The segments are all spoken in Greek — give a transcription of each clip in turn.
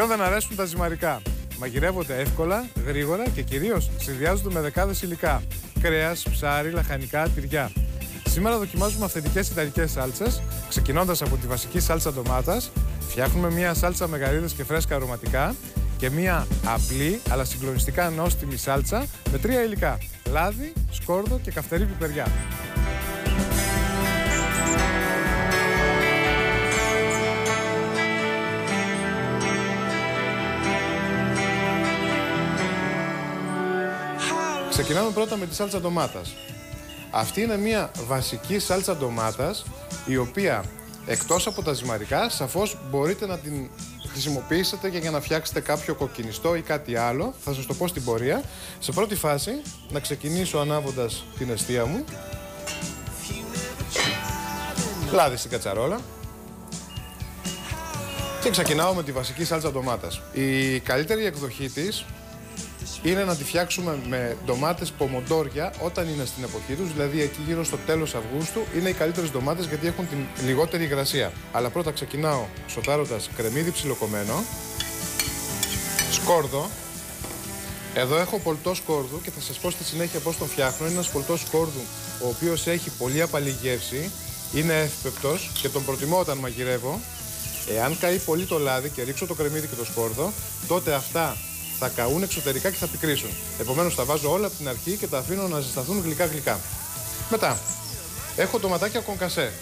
Σε ποιον δεν αρέσουν τα ζυμαρικά. Μαγειρεύονται εύκολα, γρήγορα και κυρίως συνδυάζονται με δεκάδες υλικά. Κρέας, ψάρι, λαχανικά, τυριά. Σήμερα δοκιμάζουμε αυθεντικές ιταλικές σάλτσες, ξεκινώντας από τη βασική σάλτσα ντομάτας. Φτιάχνουμε μια σάλτσα με γαρίδε και φρέσκα αρωματικά και μια απλή αλλά συγκλονιστικά νόστιμη σάλτσα με τρία υλικά: λάδι, σκόρδο και καυτερή πιπεριά. Ξεκινάμε πρώτα με τη σάλτσα ντομάτας. Αυτή είναι μια βασική σάλτσα ντομάτας η οποία εκτός από τα ζυμαρικά σαφώς μπορείτε να την χρησιμοποιήσετε και για να φτιάξετε κάποιο κοκκινιστό ή κάτι άλλο. Θα σας το πω στην πορεία. Σε πρώτη φάση να ξεκινήσω ανάβοντας την αιστεία μου. Λάδι στην κατσαρόλα. Και ξεκινάω με τη βασική σάλτσα ντομάτας. Η καλύτερη εκδοχή της είναι να τη φτιάξουμε με ντομάτες πομοντόρια όταν είναι στην εποχή τους, δηλαδή εκεί γύρω στο τέλος Αυγούστου. Είναι οι καλύτερες ντομάτες γιατί έχουν την λιγότερη υγρασία. Αλλά πρώτα ξεκινάω σοτάροντας κρεμμύδι ψιλοκομμένο, σκόρδο. Εδώ έχω πολτό σκόρδου και θα σας πω στη συνέχεια πώς τον φτιάχνω. Είναι ένας πολτό σκόρδου ο οποίος έχει πολύ απαλή γεύση, είναι εύπεπτος και τον προτιμώ όταν μαγειρεύω. Εάν καεί πολύ το λάδι και ρίξω το κρεμμύδι και το σκόρδο, τότε αυτά θα καούν εξωτερικά και θα πικρίσουν. Επομένως, τα βάζω όλα από την αρχή και τα αφήνω να ζεσταθούν γλυκά-γλυκά. Μετά, έχω τοματάκια κονκασέ.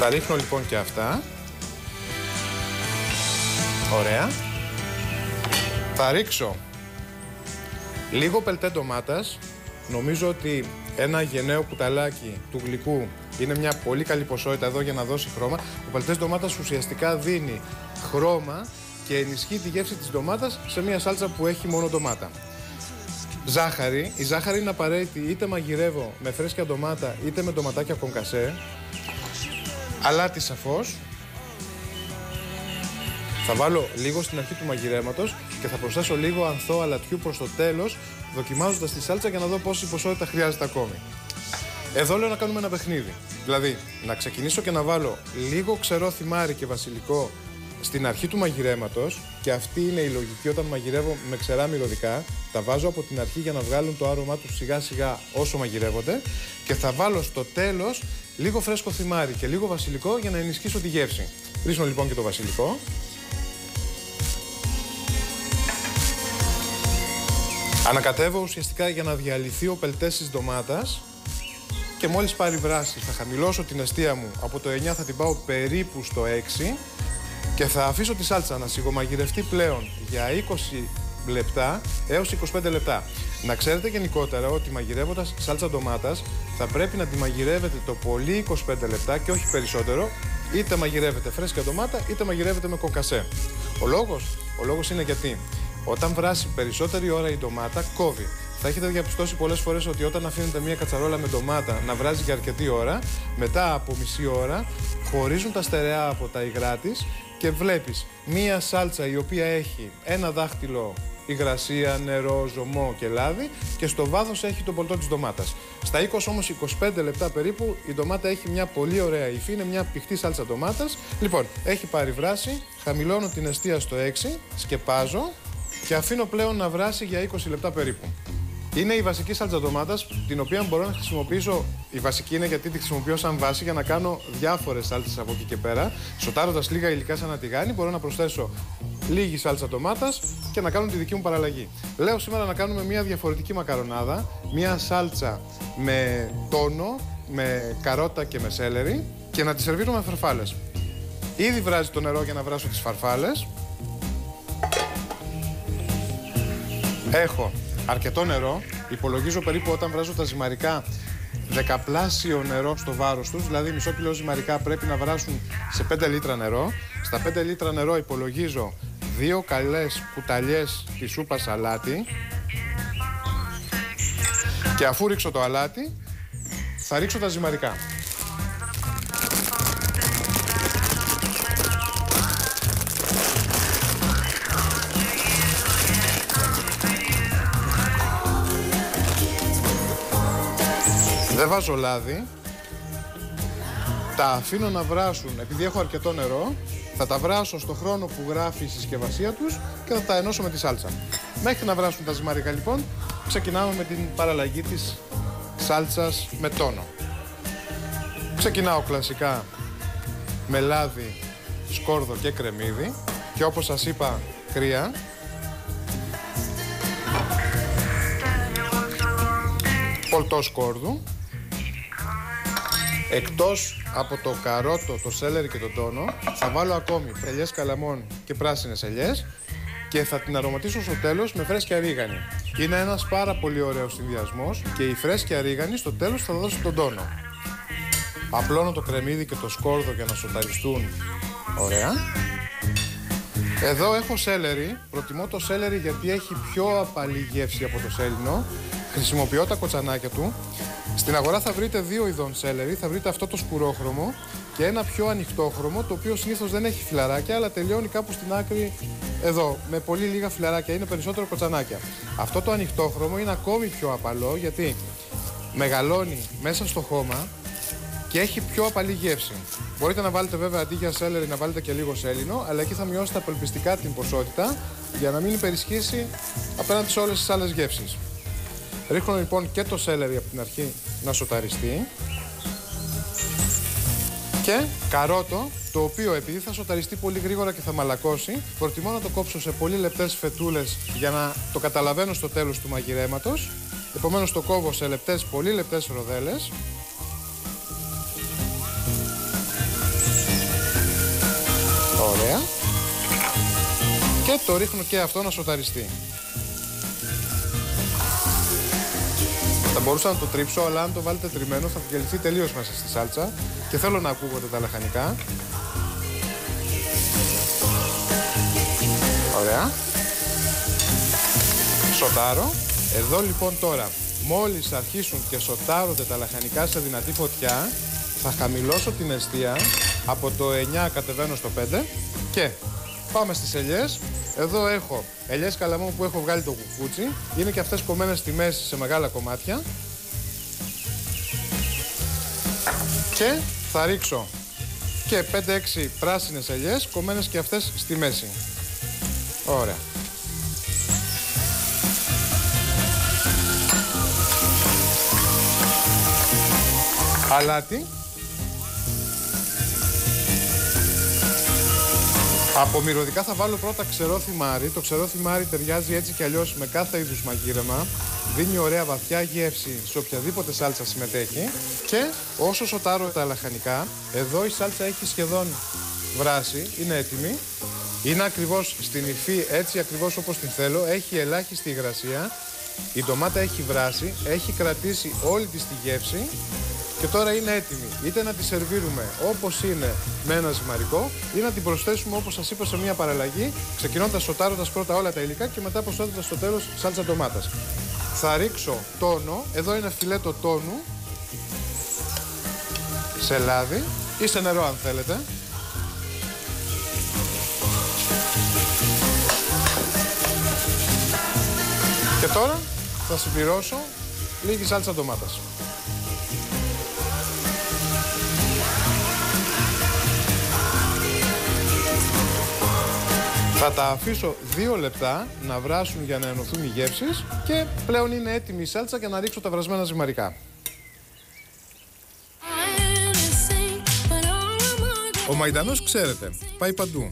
Τα ρίχνω λοιπόν και αυτά. Ωραία. Θα ρίξω λίγο πελτέ ντομάτας. Νομίζω ότι ένα γενναίο κουταλάκι του γλυκού είναι μια πολύ καλή ποσότητα εδώ για να δώσει χρώμα. Ο παλτέ ντομάτας ουσιαστικά δίνει χρώμα και ενισχύει τη γεύση της ντομάτας σε μια σάλτσα που έχει μόνο ντομάτα. Ζάχαρη. Η ζάχαρη είναι απαραίτητη είτε μαγειρεύω με φρέσκια ντομάτα είτε με ντοματάκια κονκασέ. Αλάτι σαφώς. Θα βάλω λίγο στην αρχή του μαγειρέματος και θα προσθέσω λίγο ανθό αλατιού προς το τέλος δοκιμάζοντας τη σάλτσα για να δω πόση ποσότητα χρειάζεται ακόμη. Εδώ λέω να κάνουμε ένα παιχνίδι. Δηλαδή, να ξεκινήσω και να βάλω λίγο ξερό θυμάρι και βασιλικό στην αρχή του μαγειρέματος και αυτή είναι η λογική όταν μαγειρεύω με ξερά μυρωδικά. Τα βάζω από την αρχή για να βγάλουν το άρωμά τους σιγά σιγά όσο μαγειρεύονται και θα βάλω στο τέλος λίγο φρέσκο θυμάρι και λίγο βασιλικό για να ενισχύσω τη γεύση. Ρίχνω λοιπόν και το βασιλικό. Ανακατεύω ουσιαστικά για να διαλυθεί ο πελτές της ντομάτας και μόλις πάρει βράση θα χαμηλώσω την αιστεία μου από το 9 θα την πάω περίπου στο 6 και θα αφήσω τη σάλτσα να σιγομαγειρευτεί πλέον για 20 λεπτά έως 25 λεπτά. Να ξέρετε γενικότερα ότι μαγειρεύοντας σάλτσα ντομάτας θα πρέπει να τη μαγειρεύετε το πολύ 25 λεπτά και όχι περισσότερο είτε μαγειρεύετε φρέσκια ντομάτα είτε μαγειρεύετε με κοκασέ. Ο λόγος, ο λόγος είναι γιατί όταν βράσει περισσότερη ώρα η ντομάτα, κόβει. Θα έχετε διαπιστώσει πολλές φορές ότι όταν αφήνετε μία κατσαρόλα με ντομάτα να βράζει για αρκετή ώρα, μετά από μισή ώρα χωρίζουν τα στερεά από τα υγρά της και βλέπεις μία σάλτσα η οποία έχει ένα δάχτυλο υγρασία, νερό, ζωμό και λάδι και στο βάθος έχει το πολτό της ντομάτας. Στα 20 όμως 25 λεπτά περίπου η ντομάτα έχει μια πολύ ωραία υφή, είναι μια πηχτή σάλτσα ντομάτας. Λοιπόν, έχει πάρει βράση, χαμηλώνω την αιστεία στο 6, σκεπάζω και αφήνω πλέον να βράσει για 20 λεπτά περίπου. Είναι η βασική σάλτσα ντομάτας, την οποία μπορώ να χρησιμοποιήσω. Η βασική είναι γιατί τη χρησιμοποιώ σαν βάση για να κάνω διάφορες σάλτσες από εκεί και πέρα. Σοτάροντας λίγα υλικά σαν να τηγάνι, μπορώ να προσθέσω λίγη σάλτσα ντομάτας και να κάνω τη δική μου παραλλαγή. Λέω σήμερα να κάνουμε μια διαφορετική μακαρονάδα, μια σάλτσα με τόνο, με καρότα και με σέλερι και να τη σερβίρω με φαρφάλες. Ήδη βράζει το νερό για να βράσω τις φαρφάλες. Έχω αρκετό νερό. Υπολογίζω περίπου όταν βράζω τα ζυμαρικά δεκαπλάσιο νερό στο βάρος τους, δηλαδή μισό κιλό ζυμαρικά πρέπει να βράσουν σε 5 λίτρα νερό. Στα 5 λίτρα νερό υπολογίζω δύο καλές κουταλιές τη σούπα αλάτι. Και αφού ρίξω το αλάτι, θα ρίξω τα ζυμαρικά. Δεν βάζω λάδι. Τα αφήνω να βράσουν. Επειδή έχω αρκετό νερό, θα τα βράσω στο χρόνο που γράφει η συσκευασία τους και θα τα ενώσω με τη σάλτσα. Μέχρι να βράσουν τα ζυμαρικά λοιπόν, ξεκινάμε με την παραλλαγή της σάλτσας με τόνο. Ξεκινάω κλασικά με λάδι, σκόρδο και κρεμμύδι και όπως σας είπα κρύα. Πολτό σκόρδου. Εκτός από το καρότο, το σέλερι και το τόνο, θα βάλω ακόμη ελιές καλαμών και πράσινες ελιές και θα την αρωματίσω στο τέλος με φρέσκια ρίγανη. Είναι ένας πάρα πολύ ωραίος συνδυασμός και η φρέσκια ρίγανη στο τέλος θα δώσει τον τόνο. Απλώνω το κρεμμύδι και το σκόρδο για να σοταριστούν ωραία. Εδώ έχω σέλερι. Προτιμώ το σέλερι γιατί έχει πιο απαλή γεύση από το σέλινο. Χρησιμοποιώ τα κοτσανάκια του. Στην αγορά θα βρείτε δύο ειδών σέλερι. Θα βρείτε αυτό το σκουρόχρωμο και ένα πιο ανοιχτόχρωμο, το οποίο συνήθως δεν έχει φιλαράκια, αλλά τελειώνει κάπου στην άκρη εδώ, με πολύ λίγα φιλαράκια. Είναι περισσότερο κοτσανάκια. Αυτό το ανοιχτόχρωμο είναι ακόμη πιο απαλό γιατί μεγαλώνει μέσα στο χώμα και έχει πιο απαλή γεύση. Μπορείτε να βάλετε βέβαια αντί για σέλερι να βάλετε και λίγο σέλινο, αλλά εκεί θα μειώσετε απελπιστικά την ποσότητα για να μην υπερισχύσει απέναντι σε όλες τις άλλες γεύσεις. Ρίχνω λοιπόν και το σέλερι από την αρχή να σοταριστεί και καρότο, το οποίο επειδή θα σοταριστεί πολύ γρήγορα και θα μαλακώσει, προτιμώ να το κόψω σε πολύ λεπτές φετούλες για να το καταλαβαίνω στο τέλος του μαγειρέματος. Επομένως το κόβω σε λεπτές, πολύ λεπτές ροδέλες Ωραία. Και το ρίχνω και αυτό να σοταριστεί. Θα μπορούσα να το τρίψω, αλλά αν το βάλετε τριμμένο θα γελθεί τελείως μέσα στη σάλτσα και θέλω να ακούγονται τα λαχανικά. Ωραία. Σοτάρω. Εδώ λοιπόν τώρα, μόλις αρχίσουν και σοτάρονται τα λαχανικά σε δυνατή φωτιά, θα χαμηλώσω την αιστεία από το 9 κατεβαίνω στο 5 και πάμε στις ελιές. Εδώ έχω ελιές καλαμού που έχω βγάλει το κουκούτσι. Είναι και αυτές κομμένες στη μέση σε μεγάλα κομμάτια. Και θα ρίξω και 5-6 πράσινες ελιές κομμένες και αυτές στη μέση. Ωραία. Αλάτι. Από μυρωδικά θα βάλω πρώτα ξερό θυμάρι. Το ξερό θυμάρι ταιριάζει έτσι κι αλλιώς με κάθε είδους μαγείρεμα. Δίνει ωραία βαθιά γεύση σε οποιαδήποτε σάλτσα συμμετέχει. Και όσο σοτάρω τα λαχανικά, εδώ η σάλτσα έχει σχεδόν βράσει, είναι έτοιμη. Είναι ακριβώς στην υφή έτσι ακριβώς όπως την θέλω. Έχει ελάχιστη υγρασία. Η ντομάτα έχει βράσει, έχει κρατήσει όλη της τη γεύση και τώρα είναι έτοιμη. Είτε να τη σερβίρουμε όπως είναι με ένα ζυμαρικό ή να την προσθέσουμε όπως σας είπα σε μια παραλλαγή, ξεκινώντας σοτάροντας πρώτα όλα τα υλικά και μετά προσθέτοντας στο τέλος σάλτσα ντομάτας. Θα ρίξω τόνο, εδώ είναι φιλέτο τόνου, σε λάδι ή σε νερό αν θέλετε. Και τώρα θα συμπληρώσω λίγη σάλτσα ντομάτας. Θα τα αφήσω δύο λεπτά να βράσουν για να ενωθούν οι γεύσεις και πλέον είναι έτοιμη η σάλτσα για να ρίξω τα βρασμένα ζυμαρικά. Ο Μαϊντανός ξέρετε, πάει παντού.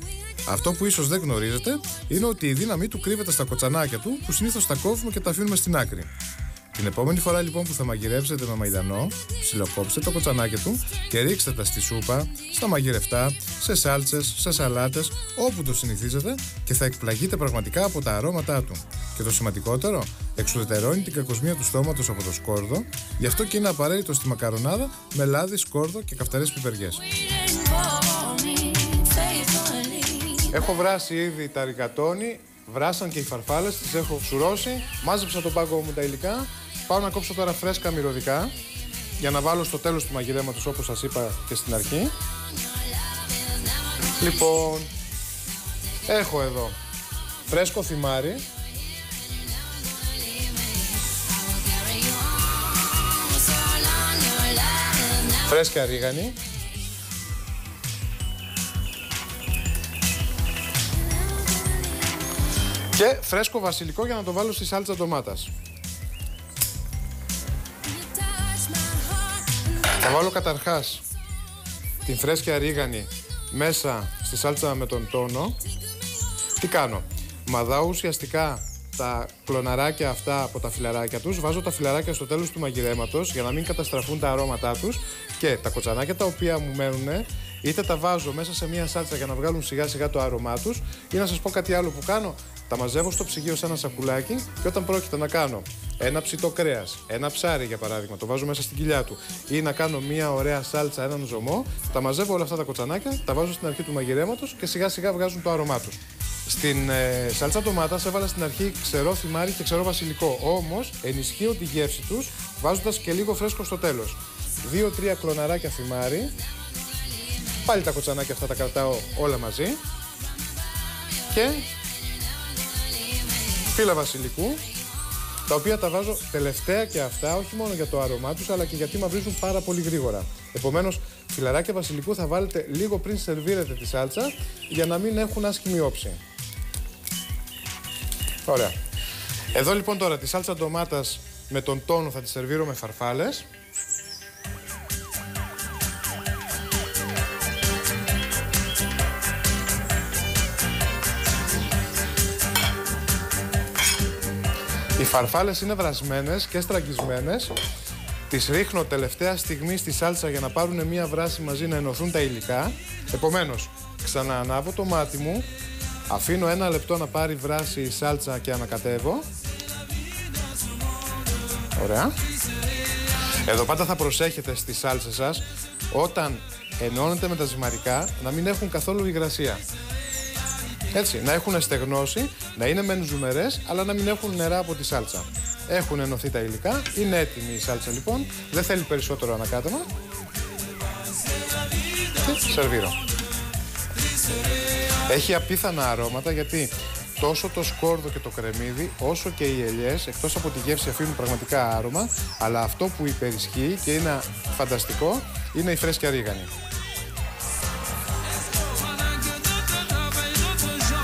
Αυτό που ίσως δεν γνωρίζετε είναι ότι η δύναμή του κρύβεται στα κοτσανάκια του που συνήθως τα κόβουμε και τα αφήνουμε στην άκρη. Την επόμενη φορά λοιπόν που θα μαγειρέψετε με μαϊντανό, ψιλοκόψτε τα κοτσανάκια του και ρίξτε τα στη σούπα, στα μαγειρευτά, σε σάλτσες, σε σαλάτες, όπου το συνηθίζετε και θα εκπλαγείτε πραγματικά από τα αρώματά του. Και το σημαντικότερο, εξουδετερώνει την κακοσμία του στόματος από το σκόρδο, γι' αυτό και είναι απαραίτητο στη μακαρονάδα με λάδι, σκόρδο και καυτερές πιπεριές. Έχω βράσει ήδη τα ρικατόνι, βράσαν και οι φαρφάλες, τις έχω σουρώσει, μάζεψα το πάγκο μου τα υλικά Πάω να κόψω τώρα φρέσκα μυρωδικά για να βάλω στο τέλος του μαγειρέματος όπως σας είπα και στην αρχή. Λοιπόν, έχω εδώ φρέσκο θυμάρι. Φρέσκια ρίγανη. Και φρέσκο βασιλικό για να το βάλω στη σάλτσα ντομάτας. Θα βάλω καταρχάς την φρέσκια ρίγανη μέσα στη σάλτσα με τον τόνο. Τι κάνω; Μαδάω ουσιαστικά τα κλωναράκια αυτά από τα φιλαράκια τους, βάζω τα φιλαράκια στο τέλος του μαγειρέματος για να μην καταστραφούν τα αρώματά τους και τα κοτσανάκια τα οποία μου μένουν είτε τα βάζω μέσα σε μια σάλτσα για να βγάλουν σιγά σιγά το άρωμά τους ή να σας πω κάτι άλλο που κάνω, τα μαζεύω στο ψυγείο σε ένα σακουλάκι και όταν πρόκειται να κάνω ένα ψητό κρέας, ένα ψάρι για παράδειγμα, το βάζω μέσα στην κοιλιά του ή να κάνω μια ωραία σάλτσα, έναν ζωμό, τα μαζεύω όλα αυτά τα κοτσανάκια, τα βάζω στην αρχή του μαγειρέματος και σιγά σιγά βγάζουν το άρωμά τους. Στην ε, σάλτσα ντομάτας έβαλα στην αρχή ξερό θυμάρι και ξερό βασιλικό. Όμως ενισχύω τη γεύση τους βάζοντας και λίγο φρέσκο στο τέλος. Δύο-τρία κλωναράκια θυμάρι. Πάλι τα κοτσανάκια αυτά τα κρατάω όλα μαζί. Και φύλλα βασιλικού, τα οποία τα βάζω τελευταία και αυτά, όχι μόνο για το άρωμά τους, αλλά και γιατί μαυρίζουν πάρα πολύ γρήγορα. Επομένως, φιλαράκια βασιλικού θα βάλετε λίγο πριν σερβίρετε τη σάλτσα, για να μην έχουν άσχημη όψη. Ωραία. Εδώ λοιπόν τώρα τη σάλτσα ντομάτας με τον τόνο θα τη σερβίρω με φαρφάλες. Οι φαρφάλες είναι βρασμένες και στραγγισμένες. Τις ρίχνω τελευταία στιγμή στη σάλτσα για να πάρουν μία βράση μαζί να ενωθούν τα υλικά. Επομένως, ξαναανάβω το μάτι μου, αφήνω ένα λεπτό να πάρει βράση η σάλτσα και ανακατεύω. Ωραία. Εδώ πάντα θα προσέχετε στη σάλτσα σας όταν ενώνετε με τα ζυμαρικά να μην έχουν καθόλου υγρασία. Έτσι, να έχουν στεγνώσει, να είναι μεν ζουμερές, αλλά να μην έχουν νερά από τη σάλτσα. Έχουν ενωθεί τα υλικά, είναι έτοιμη η σάλτσα λοιπόν, δεν θέλει περισσότερο ανακάτεμα. Και σερβίρω. Έχει απίθανα αρώματα γιατί τόσο το σκόρδο και το κρεμμύδι, όσο και οι ελιές, εκτός από τη γεύση αφήνουν πραγματικά άρωμα, αλλά αυτό που υπερισχύει και είναι φανταστικό είναι η φρέσκια ρίγανη.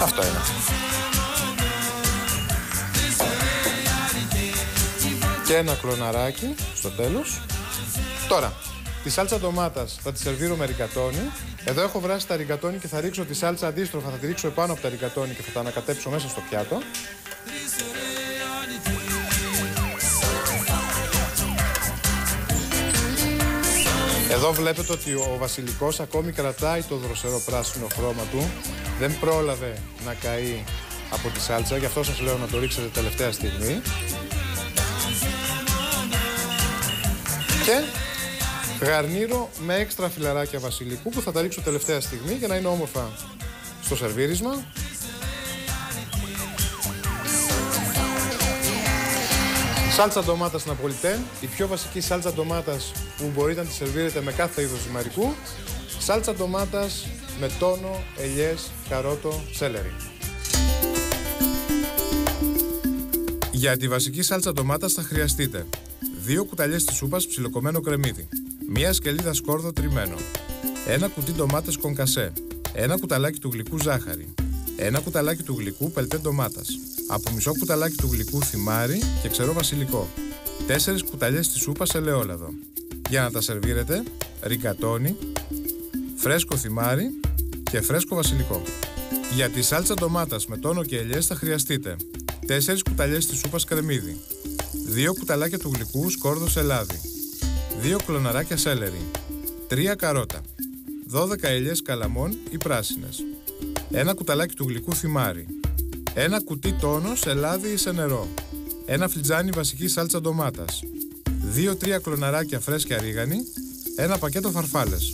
Αυτό είναι. Και ένα κλωναράκι στο τέλος. Τώρα, τη σάλτσα ντομάτας θα τη σερβίρω με ριγκατόνι. Εδώ έχω βράσει τα ριγκατόνι και θα ρίξω τη σάλτσα αντίστροφα, θα τη ρίξω επάνω από τα ριγκατόνι και θα τα ανακατέψω μέσα στο πιάτο. Εδώ βλέπετε ότι ο βασιλικός ακόμη κρατάει το δροσερό πράσινο χρώμα του. Δεν πρόλαβε να καεί από τη σάλτσα, γι' αυτό σας λέω να το ρίξετε τελευταία στιγμή. Και γαρνίρω με έξτρα φιλαράκια βασιλικού που θα τα ρίξω τελευταία στιγμή για να είναι όμορφα στο σερβίρισμα. Σάλτσα ντομάτας Ναπολιτέν, η πιο βασική σάλτσα ντομάτας που μπορείτε να τη σερβίρετε με κάθε είδος ζυμαρικού. Σάλτσα ντομάτας με τόνο, ελιές, καρότο, σέλερι. Για τη βασική σάλτσα ντομάτας θα χρειαστείτε 2 κουταλιές της σούπας ψιλοκομμένο κρεμμύδι, μία σκελίδα σκόρδο τριμμένο, ένα κουτί ντομάτες κονκασέ, ένα κουταλάκι του γλυκού ζάχαρη, ένα κουταλάκι του γλυκού πελτέ ντομάτας, από μισό κουταλάκι του γλυκού θυμάρι και ξερό βασιλικό, 4 κουταλιές της σούπας ελαιόλαδο. Για να τα σερβίρετε, ρικατόνι, φρέσκο θυμάρι και φρέσκο βασιλικό. Για τη σάλτσα ντομάτας με τόνο και ελιές θα χρειαστείτε 4 κουταλιές της σούπας κρεμμύδι, 2 κουταλάκια του γλυκού σκόρδο σελάδι, 2 κλωναράκια σέλερι, 3 καρότα, 12 ελιές καλαμών ή πράσινες, ένα κουταλάκι του γλυκού θυμάρι, ένα κουτί τόνος σε λάδι ή σε νερό, ένα φλιτζάνι βασικής σάλτσας ντομάτας, 2-3 κλωναράκια φρέσκια ρίγανη, ένα πακέτο φαρφάλες.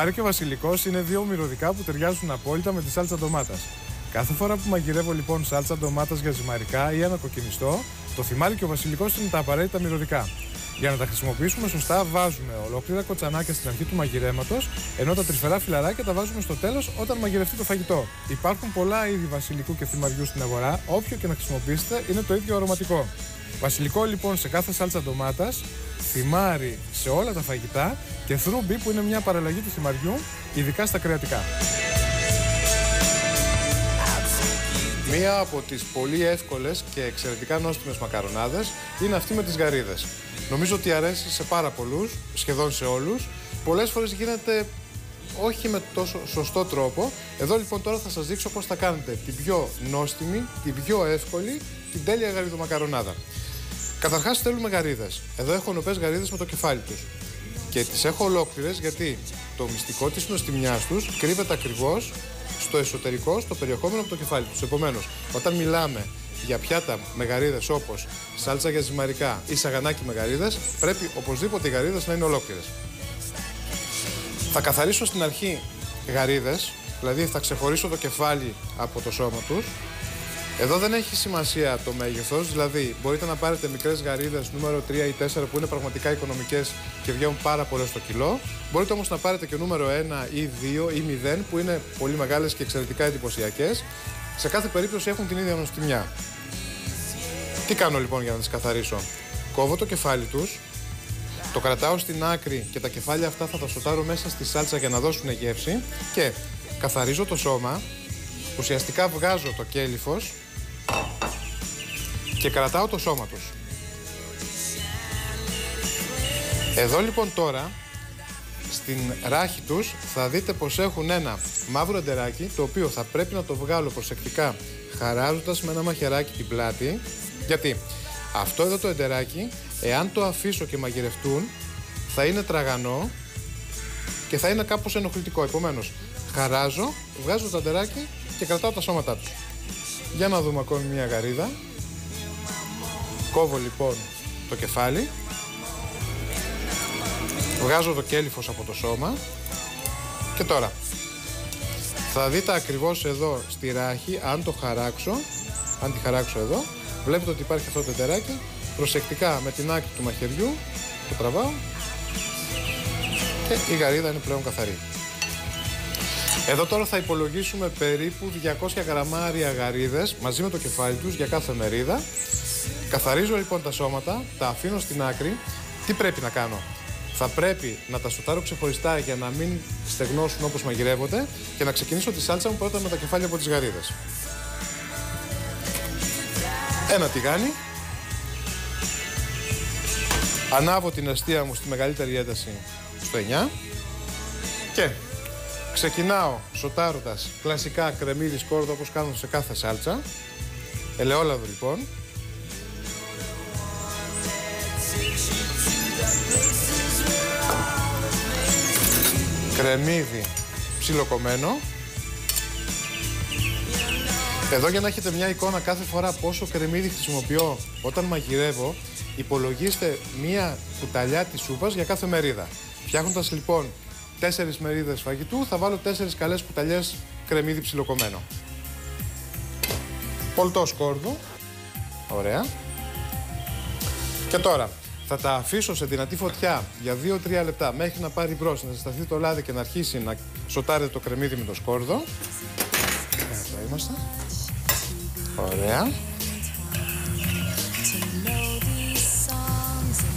Θυμάρι και βασιλικός είναι δύο μυρωδικά που ταιριάζουν απόλυτα με τη σάλτσα ντομάτας. Κάθε φορά που μαγειρεύω λοιπόν σάλτσα ντομάτας για ζυμαρικά ή ένα κοκκινιστό, το θυμάρι και ο βασιλικός είναι τα απαραίτητα μυρωδικά. Για να τα χρησιμοποιήσουμε σωστά, βάζουμε ολόκληρα κοτσανάκια στην αρχή του μαγειρέματος, ενώ τα τρυφερά φιλαράκια τα βάζουμε στο τέλος όταν μαγειρευτεί το φαγητό. Υπάρχουν πολλά είδη βασιλικού και θυμαριού στην αγορά, όποιο και να χρησιμοποιήσετε είναι το ίδιο αρωματικό. Βασιλικό λοιπόν σε κάθε σάλτσα ντομάτας, θυμάρι σε όλα τα φαγητά και θρούμπι που είναι μια παραλλαγή του θυμαριού, ειδικά στα κρεατικά. Μία από τις πολύ εύκολες και εξαιρετικά νόστιμες μακαρονάδες είναι αυτή με τις γαρίδες. Νομίζω ότι αρέσει σε πάρα πολλούς, σχεδόν σε όλους. Πολλές φορές γίνεται όχι με τόσο σωστό τρόπο. Εδώ λοιπόν τώρα θα σας δείξω πώς θα κάνετε την πιο νόστιμη, την πιο εύκολη, την τέλεια γαριδομακαρονάδα. Καταρχάς θέλουμε γαρίδες. Εδώ έχω νοπές γαρίδες με το κεφάλι τους. Και τις έχω ολόκληρες γιατί το μυστικό της νοστιμιάς τους κρύβεται ακριβώς στο εσωτερικό, στο περιεχόμενο από το κεφάλι τους. Επομένως, όταν μιλάμε για πιάτα με γαρίδες όπως σάλτσα για ζυμαρικά ή σαγανάκι με γαρίδες, πρέπει οπωσδήποτε οι γαρίδες να είναι ολόκληρες. Θα καθαρίσω στην αρχή γαρίδες, δηλαδή θα ξεχωρίσω το κεφάλι από το σώμα τους εδώ δεν έχει σημασία το μέγεθος, δηλαδή μπορείτε να πάρετε μικρές γαρίδες νούμερο 3 ή 4 που είναι πραγματικά οικονομικές και βγαίνουν πάρα πολλέ στο κιλό. Μπορείτε όμως να πάρετε και νούμερο 1 ή 2 ή 0 που είναι πολύ μεγάλες και εξαιρετικά εντυπωσιακές. Σε κάθε περίπτωση έχουν την ίδια νοστιμιά. Τι κάνω λοιπόν για να τις καθαρίσω; Κόβω το κεφάλι τους, το κρατάω στην άκρη και τα κεφάλια αυτά θα τα σοτάρω μέσα στη σάλτσα για να δώσουν γεύση και καθαρίζω το σώμα. Ουσιαστικά βγάζω το κέλυφος και κρατάω το σώμα τους. Εδώ λοιπόν τώρα στην ράχη τους θα δείτε πως έχουν ένα μαύρο εντεράκι το οποίο θα πρέπει να το βγάλω προσεκτικά χαράζοντας με ένα μαχαιράκι την πλάτη. Γιατί αυτό εδώ το εντεράκι εάν το αφήσω και μαγειρευτούν θα είναι τραγανό και θα είναι κάπως ενοχλητικό. Επομένως χαράζω, βγάζω το εντεράκι και κρατάω τα σώματά τους για να δούμε ακόμη μια γαρίδα Κόβω λοιπόν το κεφάλι. Βγάζω το κέλυφος από το σώμα. Και τώρα θα δείτε ακριβώς εδώ στη ράχη, αν το χαράξω, αν τη χαράξω εδώ, βλέπετε ότι υπάρχει αυτό το τεράκι. Προσεκτικά με την άκρη του μαχαιριού το τραβάω και η γαρίδα είναι πλέον καθαρή. Εδώ τώρα θα υπολογίσουμε περίπου 200 γραμμάρια γαρίδες μαζί με το κεφάλι τους για κάθε μερίδα Καθαρίζω λοιπόν τα σώματα, τα αφήνω στην άκρη. Τι πρέπει να κάνω; Θα πρέπει να τα σουτάρω ξεχωριστά για να μην στεγνώσουν όπως μαγειρεύονται και να ξεκινήσω τη σάλτσα μου πρώτα με τα κεφάλια από τις γαρίδες. Ένα τηγάνι. Ανάβω την αστεία μου στη μεγαλύτερη ένταση στο 9 και ξεκινάω σοτάροντας κλασικά κρεμμύδι σκόρδο όπως κάνω σε κάθε σάλτσα. Ελαιόλαδο λοιπόν. κρεμμύδι ψιλοκομμένο. Εδώ για να έχετε μια εικόνα κάθε φορά πόσο κρεμμύδι χρησιμοποιώ όταν μαγειρεύω, υπολογίστε μία κουταλιά της σούπας για κάθε μερίδα. Φτιάχνοντας λοιπόν τέσσερις μερίδες φαγητού, θα βάλω τέσσερις καλές κουταλιές κρεμμύδι ψιλοκομμένο. Πολτό σκόρδο. Ωραία. Και τώρα, θα τα αφήσω σε δυνατή φωτιά για 2-3 λεπτά μέχρι να πάρει μπρος, να ζεσταθεί το λάδι και να αρχίσει να σοτάρει το κρεμμύδι με το σκόρδο. Εδώ είμαστε. Ωραία.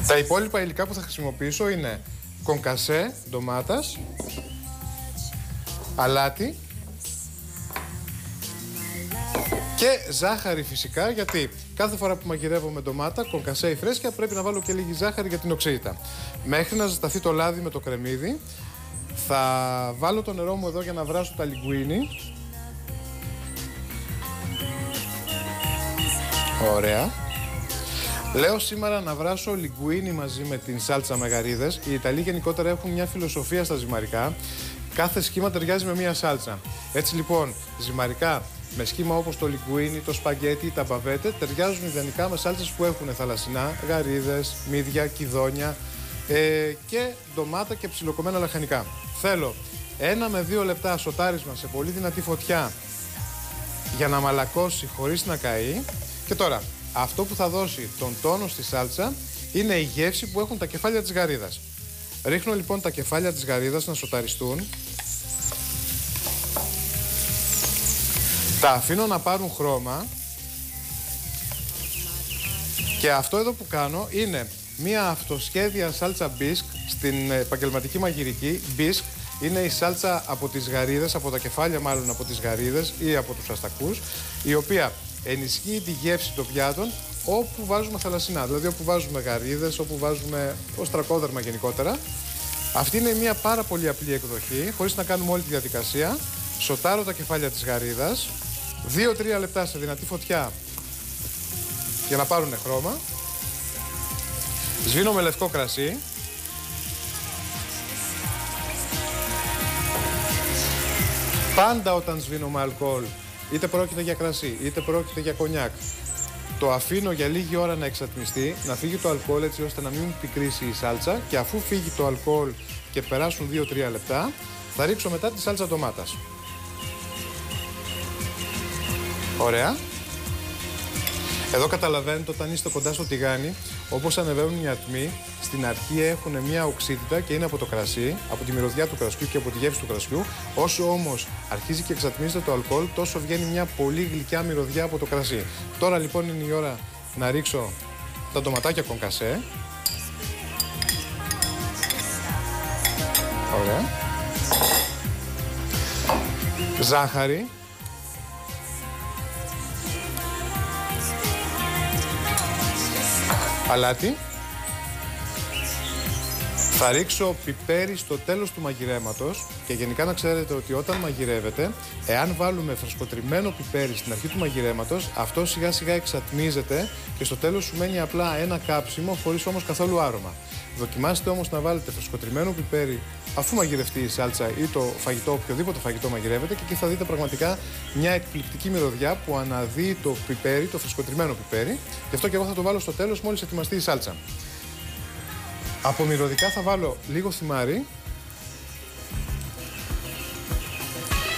Τα υπόλοιπα υλικά που θα χρησιμοποιήσω είναι κονκασέ ντομάτας, αλάτι, Και ζάχαρη φυσικά, γιατί κάθε φορά που μαγειρεύω με ντομάτα, κονκασέ ή φρέσκια, πρέπει να βάλω και λίγη ζάχαρη για την οξύτητα. Μέχρι να ζεσταθεί το λάδι με το κρεμμύδι, θα βάλω το νερό μου εδώ για να βράσω τα λιγκουίνι. Ωραία. Λέω σήμερα να βράσω λιγκουίνι μαζί με την σάλτσα με γαρίδες. Οι Ιταλοί γενικότερα έχουν μια φιλοσοφία στα ζυμαρικά. Κάθε σχήμα ταιριάζει με μια σάλτσα. Έτσι λοιπόν, ζυμαρικά με σχήμα όπως το λιγκουίνι, το σπαγκέτι, τα μπαβέτε ταιριάζουν ιδανικά με σάλτσες που έχουν θαλασσινά, γαρίδες, μύδια, κιδόνια ε, και ντομάτα και ψιλοκομμένα λαχανικά. Θέλω ένα με δύο λεπτά σοτάρισμα σε πολύ δυνατή φωτιά για να μαλακώσει χωρίς να καεί. Και τώρα, αυτό που θα δώσει τον τόνο στη σάλτσα είναι η γεύση που έχουν τα κεφάλια της γαρίδας. Ρίχνω λοιπόν τα κεφάλια της γαρίδας να σοταριστούν. Τα αφήνω να πάρουν χρώμα. Και αυτό εδώ που κάνω είναι μία αυτοσχέδια σάλτσα μπίσκ στην επαγγελματική μαγειρική. Μπίσκ είναι η σάλτσα από τις γαρίδες, από τα κεφάλια μάλλον από τις γαρίδες ή από τους αστακούς, η οποία ενισχύει τη γεύση των πιάτων όπου βάζουμε θαλασσινά. Δηλαδή όπου βάζουμε γαρίδες, όπου βάζουμε οστρακόδερμα γενικότερα. Αυτή είναι μια πάρα πολύ απλή εκδοχή, χωρίς να κάνουμε όλη τη διαδικασία. Σοτάρω τα κεφάλια της γαρίδας, 2-3 λεπτά σε δυνατή φωτιά για να πάρουν χρώμα. Σβήνω με λευκό κρασί. Πάντα όταν σβήνω με αλκοόλ, είτε πρόκειται για κρασί, είτε πρόκειται για κονιάκ, το αφήνω για λίγη ώρα να εξατμιστεί, να φύγει το αλκοόλ έτσι ώστε να μην πικρίσει η σάλτσα και αφού φύγει το αλκοόλ και περάσουν 2-3 λεπτά, θα ρίξω μετά τη σάλτσα ντομάτας. Ωραία. Εδώ καταλαβαίνετε όταν είστε κοντά στο τηγάνι, όπως ανεβαίνουν οι ατμοί, στην αρχή έχουν μια οξύτητα και είναι από το κρασί, από τη μυρωδιά του κρασιού και από τη γεύση του κρασιού. Όσο όμως αρχίζει και εξατμίζεται το αλκοόλ, τόσο βγαίνει μια πολύ γλυκιά μυρωδιά από το κρασί. Τώρα λοιπόν είναι η ώρα να ρίξω τα ντοματάκια κονκασέ. Ωραία. Ζάχαρη. Αλάτι. Θα ρίξω πιπέρι στο τέλος του μαγειρέματος και γενικά να ξέρετε ότι όταν μαγειρεύετε, εάν βάλουμε φρεσκοτριμμένο πιπέρι στην αρχή του μαγειρέματος, αυτό σιγά σιγά εξατμίζεται και στο τέλος σου μένει απλά ένα κάψιμο χωρίς όμως καθόλου άρωμα. Δοκιμάστε όμως να βάλετε φρεσκοτριμμένο πιπέρι αφού μαγειρευτεί η σάλτσα ή το φαγητό, οποιοδήποτε φαγητό μαγειρεύετε και εκεί θα δείτε πραγματικά μια εκπληκτική μυρωδιά που αναδύει το πιπέρι, το φρεσκοτριμμένο πιπέρι. Γι' αυτό και εγώ θα το βάλω στο τέλος μόλις ετοιμαστεί η σάλτσα. Από μυρωδικά θα βάλω λίγο θυμάρι.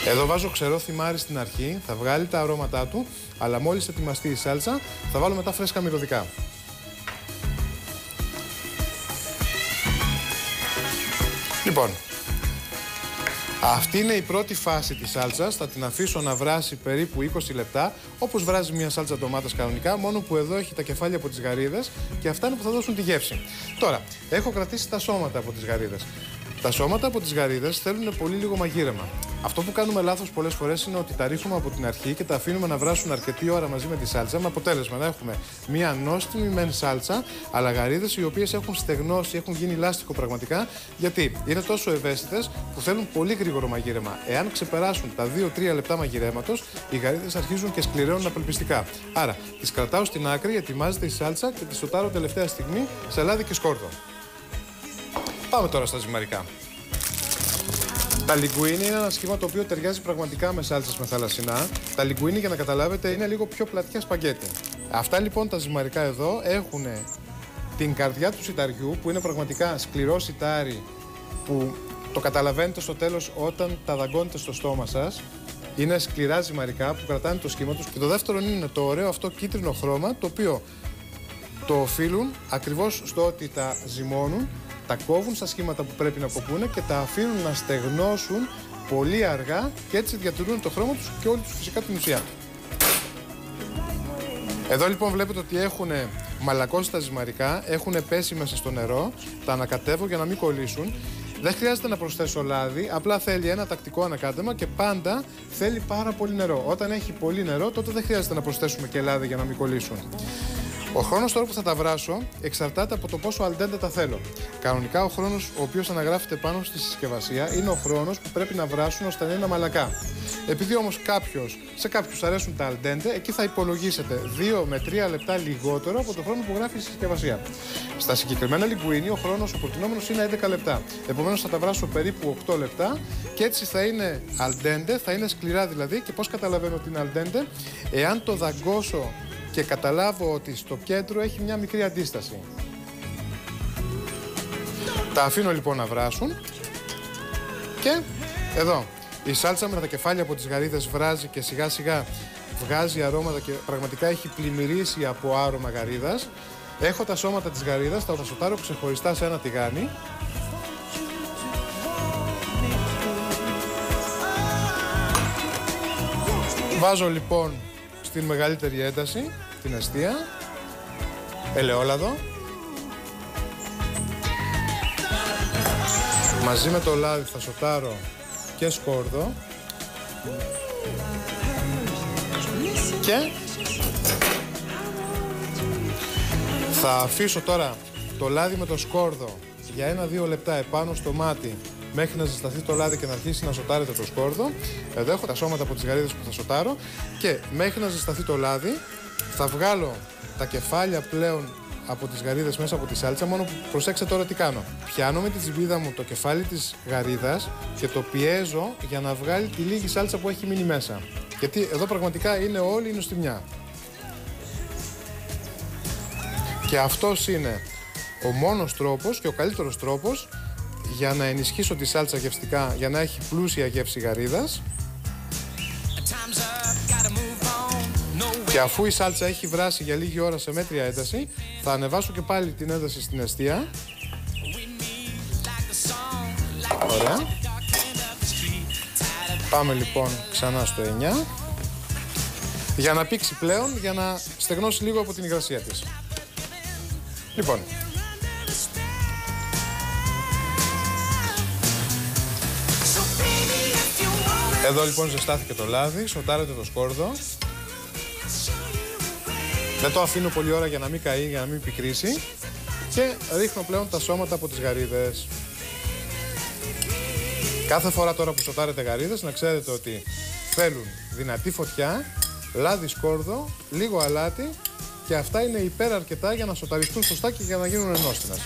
Εδώ βάζω ξερό θυμάρι στην αρχή, θα βγάλει τα αρώματά του, αλλά μόλις ετοιμαστεί η σάλτσα θα βάλω μετά φρέσκα μυρωδικά. Λοιπόν, αυτή είναι η πρώτη φάση της σάλτσας. Θα την αφήσω να βράσει περίπου 20 λεπτά, όπως βράζει μια σάλτσα ντομάτας κανονικά, μόνο που εδώ έχει τα κεφάλια από τις γαρίδες και αυτά είναι που θα δώσουν τη γεύση. Τώρα, έχω κρατήσει τα σώματα από τις γαρίδες. Τα σώματα από τις γαρίδες θέλουν πολύ λίγο μαγείρεμα. Αυτό που κάνουμε λάθος πολλές φορές είναι ότι τα ρίχνουμε από την αρχή και τα αφήνουμε να βράσουν αρκετή ώρα μαζί με τη σάλτσα. Με αποτέλεσμα να έχουμε μία νόστιμη μεν σάλτσα, αλλά γαρίδες οι οποίες έχουν στεγνώσει, έχουν γίνει λάστιχο πραγματικά, γιατί είναι τόσο ευαίσθητες που θέλουν πολύ γρήγορο μαγείρεμα. Εάν ξεπεράσουν τα 2-3 λεπτά μαγειρέματος, οι γαρίδες αρχίζουν και σκληραίνουν απελπιστικά. Άρα, τις κρατάω στην άκρη, ετοιμάζεται η σάλτσα και τη σοτάρω τελευταία στιγμή σε λάδι και σκόρδο. Πάμε τώρα στα ζυμαρικά. Τα λιγκουίνι είναι ένα σχήμα το οποίο ταιριάζει πραγματικά με σάλτσες με θαλασσινά. Τα λιγκουίνι, για να καταλάβετε, είναι λίγο πιο πλατιά σπαγκέτι. Αυτά λοιπόν τα ζυμαρικά εδώ έχουν την καρδιά του σιταριού που είναι πραγματικά σκληρό σιτάρι που το καταλαβαίνετε στο τέλος όταν τα δαγκώνετε στο στόμα σας. Είναι σκληρά ζυμαρικά που κρατάνε το σχήμα τους και το δεύτερο είναι το ωραίο αυτό κίτρινο χρώμα το οποίο το οφείλουν ακριβώς στο ότι τα ζυμώνουν τα κόβουν στα σχήματα που πρέπει να κοπούν και τα αφήνουν να στεγνώσουν πολύ αργά και έτσι διατηρούν το χρώμα τους και όλη τους φυσικά την ουσία. Εδώ λοιπόν βλέπετε ότι έχουν μαλακώσει τα ζυμαρικά, έχουν πέσει μέσα στο νερό, τα ανακατεύω για να μην κολλήσουν. Δεν χρειάζεται να προσθέσω λάδι, απλά θέλει ένα τακτικό ανακάτεμα και πάντα θέλει πάρα πολύ νερό. Όταν έχει πολύ νερό, τότε δεν χρειάζεται να προσθέσουμε και λάδι για να μην κολλήσουν. Ο χρόνος τώρα που θα τα βράσω εξαρτάται από το πόσο αλντέντε τα θέλω. Κανονικά ο χρόνος ο οποίος αναγράφεται πάνω στη συσκευασία είναι ο χρόνος που πρέπει να βράσουν ώστε να είναι μαλακά. Επειδή όμως κάποιος, σε κάποιους αρέσουν τα αλντέντε, εκεί θα υπολογίσετε 2 με 3 λεπτά λιγότερο από το χρόνο που γράφει η συσκευασία. Στα συγκεκριμένα λιγκουίνι ο χρόνος ο προτινόμενος είναι 11 λεπτά. Επομένως θα τα βράσω περίπου 8 λεπτά και έτσι θα είναι αλντέντε, θα είναι σκληρά δηλαδή. Και πώς καταλαβαίνω ότι είναι αλντέντε, εάν το δαγκώσω και καταλάβω ότι στο κέντρο έχει μια μικρή αντίσταση. Τα αφήνω λοιπόν να βράσουν και εδώ η σάλτσα με τα κεφάλια από τις γαρίδες βράζει και σιγά σιγά βγάζει αρώματα και πραγματικά έχει πλημμυρίσει από άρωμα γαρίδας. Έχω τα σώματα της γαρίδας, τα σοτάρω ξεχωριστά σε ένα τηγάνι. Βάζω λοιπόν στην μεγαλύτερη ένταση την αστεία, ελαιόλαδο. Μαζί με το λάδι θα σοτάρω και σκόρδο. Και θα αφήσω τώρα το λάδι με το σκόρδο για ένα-δύο λεπτά επάνω στο μάτι μέχρι να ζεσταθεί το λάδι και να αρχίσει να σοτάρετε το σκόρδο. Εδώ έχω τα σώματα από τις γαρίδες που θα σοτάρω και μέχρι να ζεσταθεί το λάδι θα βγάλω τα κεφάλια πλέον από τις γαρίδες μέσα από τη σάλτσα, μόνο που προσέξτε τώρα τι κάνω. Πιάνω με τη τσιμπίδα μου το κεφάλι της γαρίδας και το πιέζω για να βγάλει τη λίγη σάλτσα που έχει μείνει μέσα. Γιατί εδώ πραγματικά είναι όλη η νοστιμιά. Και αυτός είναι ο μόνος τρόπος και ο καλύτερος τρόπος για να ενισχύσω τη σάλτσα γευστικά, για να έχει πλούσια γεύση γαρίδας. Και αφού η σάλτσα έχει βράσει για λίγη ώρα σε μέτρια ένταση, θα ανεβάσω και πάλι την ένταση στην αιστεία. Ωραία. Πάμε λοιπόν ξανά στο 9. Για να πήξει πλέον, για να στεγνώσει λίγο από την υγρασία της. Λοιπόν, Εδώ λοιπόν ζεστάθηκε το λάδι, σοτάρετε το σκόρδο. Δεν το αφήνω πολλή ώρα για να μην καεί, για να μην πικρίσει. Και ρίχνω πλέον τα σώματα από τις γαρίδες. Κάθε φορά τώρα που σοτάρετε γαρίδες να ξέρετε ότι θέλουν δυνατή φωτιά, λάδι σκόρδο, λίγο αλάτι και αυτά είναι υπέρα αρκετά για να σοταριστούν σωστά και για να γίνουν ενώστινες.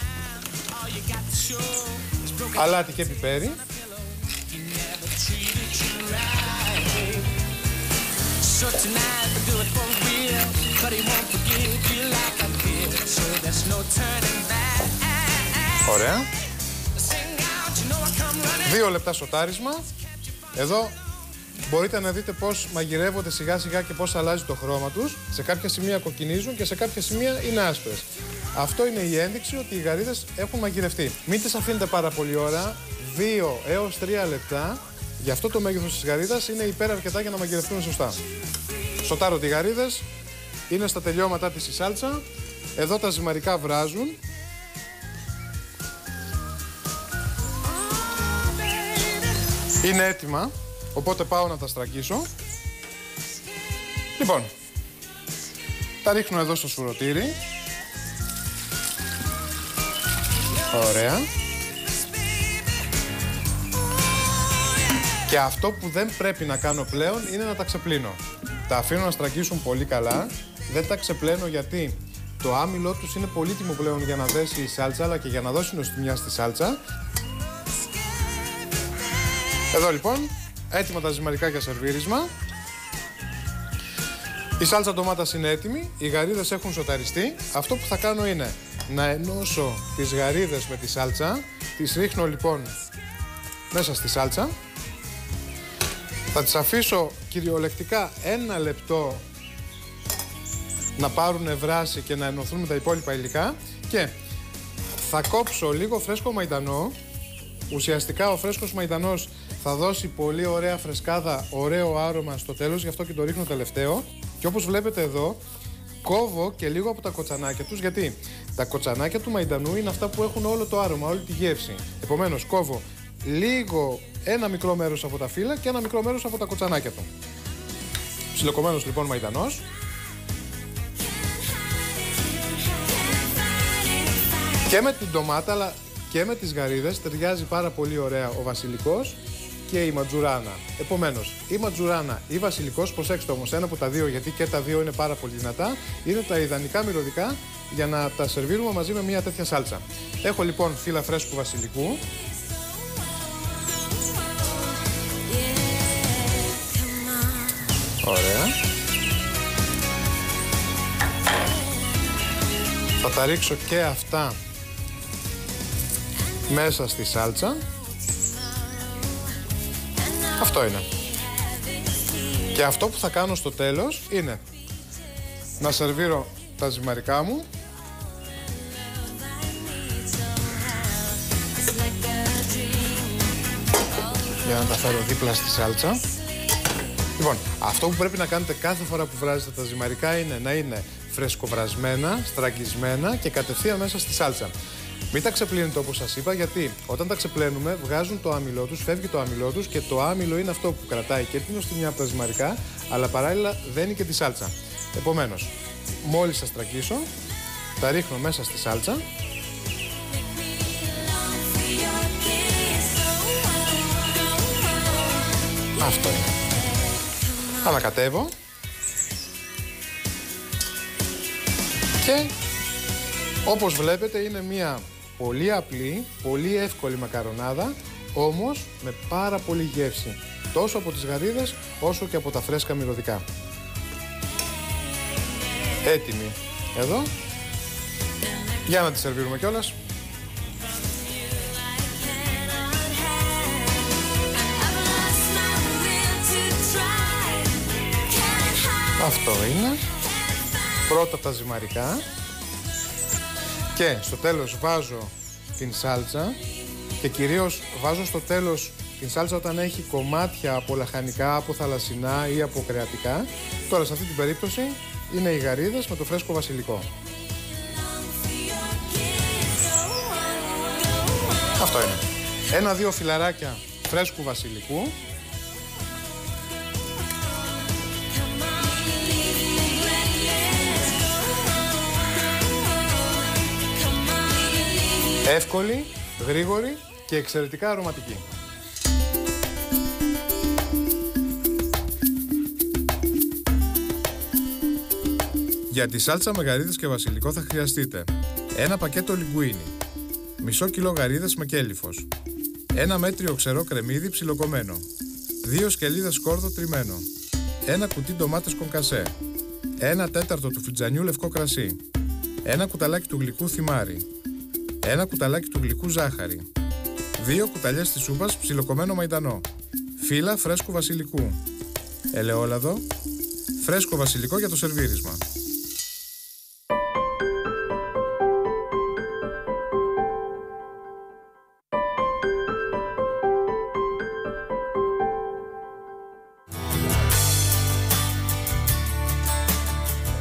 Αλάτι και πιπέρι Ωραία. Δύο λεπτά σοτάρισμα. Εδώ μπορείτε να δείτε πώς μαγειρεύονται σιγά σιγά και πώς αλλάζει το χρώμα τους. Σε κάποια σημεία κοκκινίζουν και σε κάποια σημεία είναι άσπρες. Αυτό είναι η ένδειξη ότι οι γαρίδες έχουν μαγειρευτεί. Μην τις αφήνετε πάρα πολύ ώρα, 2 έως 3 λεπτά. Γι' αυτό το μέγεθος της γαρίδας είναι υπέρα αρκετά για να μαγειρευτούν σωστά. Σοτάρω τη γαρίδες, είναι στα τελειώματά της η σάλτσα. Εδώ τα ζυμαρικά βράζουν. Είναι έτοιμα, οπότε πάω να τα στραγγίσω. Λοιπόν, τα ρίχνω εδώ στο σουρωτήρι. Ωραία. Και αυτό που δεν πρέπει να κάνω πλέον είναι να τα ξεπλύνω. Τα αφήνω να στραγγίσουν πολύ καλά. Δεν τα ξεπλένω γιατί το άμυλό τους είναι πολύτιμο πλέον για να δέσει η σάλτσα αλλά και για να δώσει νοστιμιά στη σάλτσα. Εδώ λοιπόν, έτοιμα τα ζυμαρικά για σερβίρισμα. Η σάλτσα ντομάτας είναι έτοιμη, οι γαρίδες έχουν σοταριστεί. Αυτό που θα κάνω είναι να ενώσω τις γαρίδες με τη σάλτσα. Τις ρίχνω λοιπόν μέσα στη σάλτσα. Θα τις αφήσω κυριολεκτικά ένα λεπτό να πάρουν βράση και να ενωθούν με τα υπόλοιπα υλικά και θα κόψω λίγο φρέσκο μαϊντανό. Ουσιαστικά ο φρέσκος μαϊντανός θα δώσει πολύ ωραία φρεσκάδα, ωραίο άρωμα στο τέλος, γι' αυτό και το ρίχνω τελευταίο. Και όπως βλέπετε εδώ, κόβω και λίγο από τα κοτσανάκια τους, γιατί τα κοτσανάκια του μαϊντανού είναι αυτά που έχουν όλο το άρωμα, όλη τη γεύση. Επομένως, κόβω λίγο ένα μικρό μέρος από τα φύλλα και ένα μικρό μέρος από τα κοτσανάκια του. Ψιλοκομμένος λοιπόν μαϊντανός. Και με την ντομάτα αλλά και με τις γαρίδες ταιριάζει πάρα πολύ ωραία ο βασιλικός και η ματζουράνα. Επομένως, η ματζουράνα ή βασιλικός, προσέξτε όμως ένα από τα δύο γιατί και τα δύο είναι πάρα πολύ δυνατά, είναι τα ιδανικά μυρωδικά για να τα σερβίρουμε μαζί με μια τέτοια σάλτσα. Έχω λοιπόν φύλλα φρέσκου βασιλικού, Ωραία. Θα τα ρίξω και αυτά μέσα στη σάλτσα. Αυτό είναι. Και αυτό που θα κάνω στο τέλος είναι να σερβίρω τα ζυμαρικά μου για να τα φέρω δίπλα στη σάλτσα. Λοιπόν, αυτό που πρέπει να κάνετε κάθε φορά που βράζετε τα ζυμαρικά είναι να είναι φρεσκοβρασμένα, στραγγισμένα και κατευθείαν μέσα στη σάλτσα. Μην τα ξεπλύνετε όπως σας είπα, γιατί όταν τα ξεπλένουμε βγάζουν το άμυλό τους, φεύγει το άμυλό τους και το άμυλο είναι αυτό που κρατάει και την νοστιμιά από τα ζυμαρικά, αλλά παράλληλα δένει και τη σάλτσα. Επομένως, μόλις σας τρακίσω, τα ρίχνω μέσα στη σάλτσα Αυτό είναι. Ανακατεύω. Και όπως βλέπετε είναι μια πολύ απλή, πολύ εύκολη μακαρονάδα, όμως με πάρα πολύ γεύση. Τόσο από τις γαρίδες όσο και από τα φρέσκα μυρωδικά. Έτοιμη. Εδώ. Για να τη σερβίρουμε κιόλας. Αυτό είναι. Πρώτα τα ζυμαρικά. Και στο τέλος βάζω την σάλτσα και κυρίως βάζω στο τέλος την σάλτσα όταν έχει κομμάτια από λαχανικά, από θαλασσινά ή από κρεατικά. Τώρα σε αυτή την περίπτωση είναι οι γαρίδες με το φρέσκο βασιλικό. Αυτό είναι. Ένα-δύο φιλαράκια φρέσκου βασιλικού Εύκολη, γρήγορη και εξαιρετικά αρωματική. Για τη σάλτσα με γαρίδες και βασιλικό θα χρειαστείτε ένα πακέτο λιγκουίνι, μισό κιλό γαρίδες με κέλυφος, ένα μέτριο ξερό κρεμμύδι ψιλοκομμένο, δύο σκελίδες σκόρδο τριμμένο, ένα κουτί ντομάτες κονκασέ, ένα τέταρτο του φιτζανιού λευκό κρασί, ένα κουταλάκι του γλυκού θυμάρι, ένα κουταλάκι του γλυκού ζάχαρη, δύο κουταλιές της σούπας ψιλοκομμένο μαϊντανό, φύλλα φρέσκου βασιλικού, ελαιόλαδο, φρέσκο βασιλικό για το σερβίρισμα.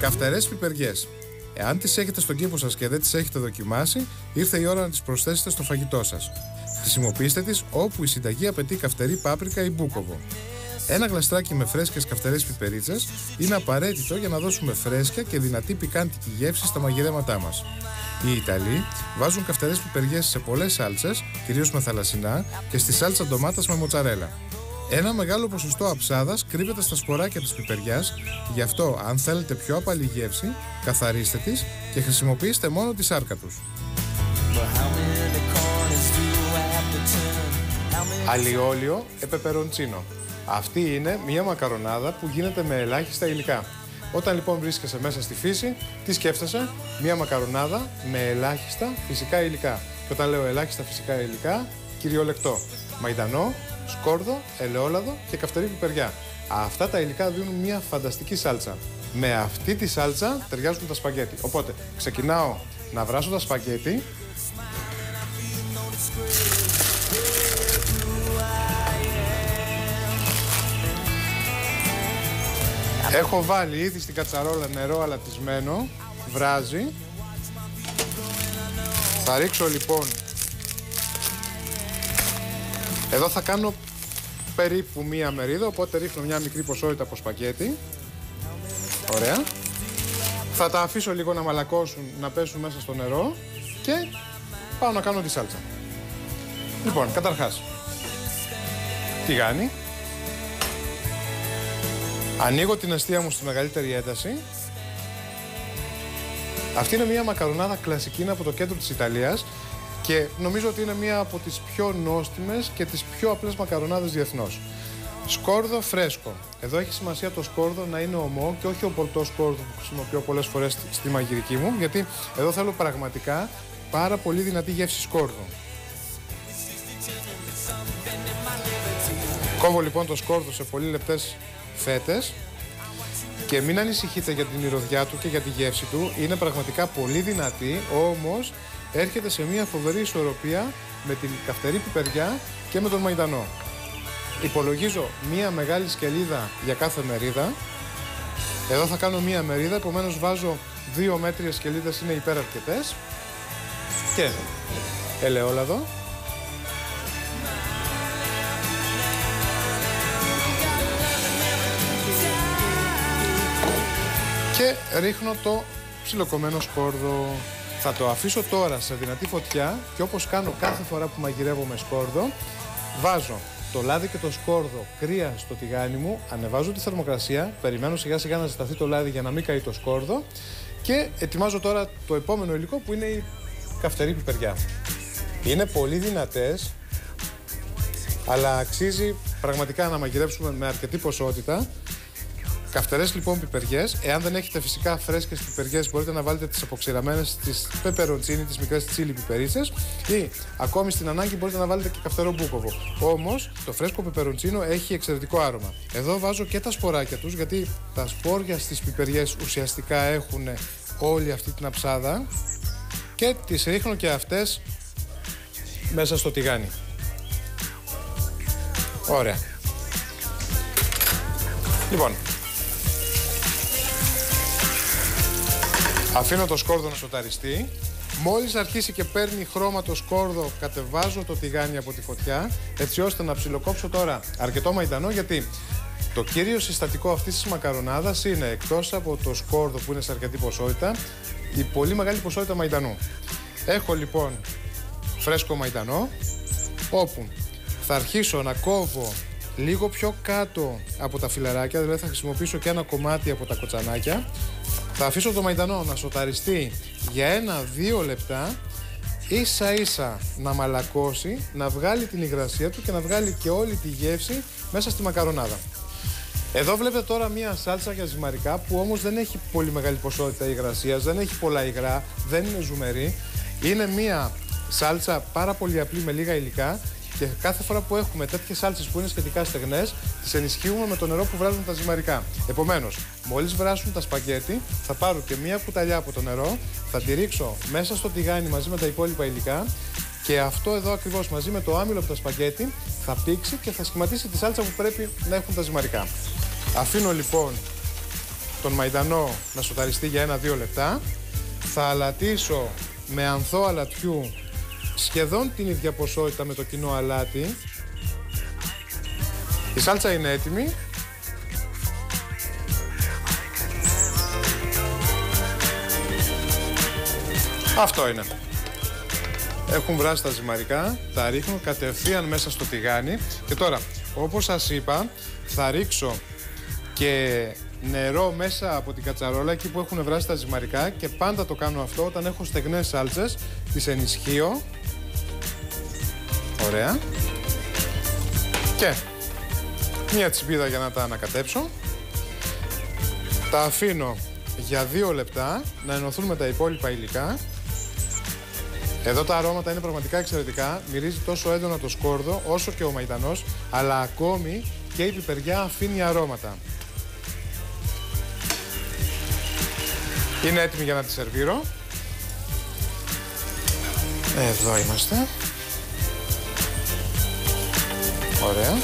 Καυτερές πιπεριές Εάν τις έχετε στον κήπο σας και δεν τις έχετε δοκιμάσει, ήρθε η ώρα να τις προσθέσετε στο φαγητό σας. Χρησιμοποιήστε τις όπου η συνταγή απαιτεί καυτερή πάπρικα ή μπούκοβο. Ένα γλαστράκι με φρέσκες καυτερές πιπερίτσες είναι απαραίτητο για να δώσουμε φρέσκια και δυνατή πικάντικη γεύση στα μαγειρέματά μας. Οι Ιταλοί βάζουν καυτερές πιπεριές σε πολλές σάλτσες, κυρίως με θαλασσινά, και στη σάλτσα ντομάτας με μοτσαρέλα. Ένα μεγάλο ποσοστό αψάδας κρύβεται στα σποράκια της πιπεριάς, γι' αυτό, αν θέλετε πιο απαλή γεύση, καθαρίστε τις και χρησιμοποιήστε μόνο τη σάρκα τους. Αλιόλιο επεπεροντσίνο. Αυτή είναι μια μακαρονάδα που γίνεται με ελάχιστα υλικά. Όταν λοιπόν βρίσκεσαι μέσα στη φύση, τι σκέφτεσαι, μια μακαρονάδα με ελάχιστα φυσικά υλικά. Και όταν λέω ελάχιστα φυσικά υλικά, κυριολεκτό. Μαϊντανό, σκόρδο, ελαιόλαδο και καυτερή πιπεριά. Αυτά τα υλικά δίνουν μια φανταστική σάλτσα. Με αυτή τη σάλτσα ταιριάζουν τα σπαγγέτι. Οπότε ξεκινάω να βράσω τα σπαγγέτι. Έχω βάλει ήδη στην κατσαρόλα νερό αλατισμένο, βράζει. Θα ρίξω λοιπόν εδώ θα κάνω περίπου μία μερίδα, οπότε ρίχνω μια μικρή ποσότητα από σπακέτι. Ωραία. Θα τα αφήσω λίγο να μαλακώσουν, να πέσουν μέσα στο νερό και πάω να κάνω τη σάλτσα. Λοιπόν, καταρχάς, τηγάνι. Ανοίγω την αιστεία μου στη μεγαλύτερη ένταση. Αυτή είναι μια μακαρονάδα κλασική από το κέντρο της Ιταλίας και νομίζω ότι είναι μία από τις πιο νόστιμες και τις πιο απλές μακαρονάδες διεθνώς. Σκόρδο φρέσκο. Εδώ έχει σημασία το σκόρδο να είναι ομό και όχι ο πολτός σκόρδο που χρησιμοποιώ πολλές φορές στη μαγειρική μου, γιατί εδώ θέλω πραγματικά πάρα πολύ δυνατή γεύση σκόρδου. Κόβω λοιπόν το σκόρδο σε πολύ λεπτές φέτες και μην ανησυχείτε για την μυρωδιά του και για τη γεύση του. Είναι πραγματικά πολύ δυνατή, όμως έρχεται σε μια φοβερή ισορροπία με την καυτερή πιπεριά και με τον μαϊντανό. Υπολογίζω μία μεγάλη σκελίδα για κάθε μερίδα. Εδώ θα κάνω μία μερίδα, επομένως βάζω δύο μέτριες σκελίδες, είναι υπεραρκετές. Και ελαιόλαδο. Και ρίχνω το ψιλοκομμένο σκόρδο. Θα το αφήσω τώρα σε δυνατή φωτιά και όπως κάνω κάθε φορά που μαγειρεύω με σκόρδο, βάζω το λάδι και το σκόρδο κρύα στο τηγάνι μου, ανεβάζω τη θερμοκρασία, περιμένω σιγά σιγά να ζεσταθεί το λάδι για να μην καεί το σκόρδο και ετοιμάζω τώρα το επόμενο υλικό που είναι η καυτερή πιπεριά. Είναι πολύ δυνατές, αλλά αξίζει πραγματικά να μαγειρέψουμε με αρκετή ποσότητα Καυτερές λοιπόν πιπεριές. Εάν δεν έχετε φυσικά φρέσκες πιπεριές, μπορείτε να βάλετε τις αποξηραμένες, τις πεπεροτσίνι, τις μικρές τσίλι πιπερίτσες ή ακόμη στην ανάγκη μπορείτε να βάλετε και καυτερό μπούκοβο. Όμως το φρέσκο πεπεροτσίνο έχει εξαιρετικό άρωμα. Εδώ βάζω και τα σποράκια τους γιατί τα σπόρια στις πιπεριές ουσιαστικά έχουν όλη αυτή την αψάδα και τις ρίχνω και αυτές μέσα στο τηγάνι. Ωραία. Λοιπόν, Αφήνω το σκόρδο να σοταριστεί. Μόλις αρχίσει και παίρνει χρώμα το σκόρδο, κατεβάζω το τηγάνι από τη φωτιά, έτσι ώστε να ψιλοκόψω τώρα αρκετό μαϊντανό, γιατί το κύριο συστατικό αυτής της μακαρονάδας είναι, εκτός από το σκόρδο που είναι σε αρκετή ποσότητα, η πολύ μεγάλη ποσότητα μαϊντανού. Έχω λοιπόν φρέσκο μαϊντανό, όπου θα αρχίσω να κόβω λίγο πιο κάτω από τα φιλαράκια, δηλαδή θα χρησιμοποιήσω και ένα κομμάτι από τα κοτσανάκια θα αφήσω το μαϊντανό να σοταριστεί για ένα-δύο λεπτά ίσα ίσα να μαλακώσει, να βγάλει την υγρασία του και να βγάλει και όλη τη γεύση μέσα στη μακαρονάδα. Εδώ βλέπετε τώρα μία σάλτσα για ζυμαρικά που όμως δεν έχει πολύ μεγάλη ποσότητα υγρασίας, δεν έχει πολλά υγρά, δεν είναι ζουμερή. Είναι μία σάλτσα πάρα πολύ απλή με λίγα υλικά και κάθε φορά που έχουμε τέτοιες σάλτσες που είναι σχετικά στεγνές, τις ενισχύουμε με το νερό που βράζουν τα ζυμαρικά. Επομένως, μόλις βράσουν τα σπαγκέτι, θα πάρω και μία κουταλιά από το νερό, θα τη ρίξω μέσα στο τηγάνι μαζί με τα υπόλοιπα υλικά και αυτό εδώ ακριβώς μαζί με το άμυλο από τα σπαγκέτι θα πήξει και θα σχηματίσει τη σάλτσα που πρέπει να έχουν τα ζυμαρικά. Αφήνω λοιπόν τον μαϊντανό να σοταριστεί για ένα-δύο λεπτά. Θα αλατίσω με ανθό αλατιού σχεδόν την ίδια ποσότητα με το κοινό αλάτι. Η σάλτσα είναι έτοιμη. Αυτό είναι. Έχουν βράσει τα ζυμαρικά, τα ρίχνω κατευθείαν μέσα στο τηγάνι και τώρα, όπως σας είπα, θα ρίξω και νερό μέσα από την κατσαρόλα εκεί που έχουν βράσει τα ζυμαρικά και πάντα το κάνω αυτό όταν έχω στεγνές σάλτσες, τις ενισχύω Ωραία. Και μία τσιπίδα για να τα ανακατέψω. Τα αφήνω για δύο λεπτά να ενωθούν με τα υπόλοιπα υλικά. Εδώ τα αρώματα είναι πραγματικά εξαιρετικά. Μυρίζει τόσο έντονα το σκόρδο όσο και ο μαϊτανός, αλλά ακόμη και η πιπεριά αφήνει αρώματα. Είναι έτοιμη για να τη σερβίρω. Εδώ είμαστε. Ωραία.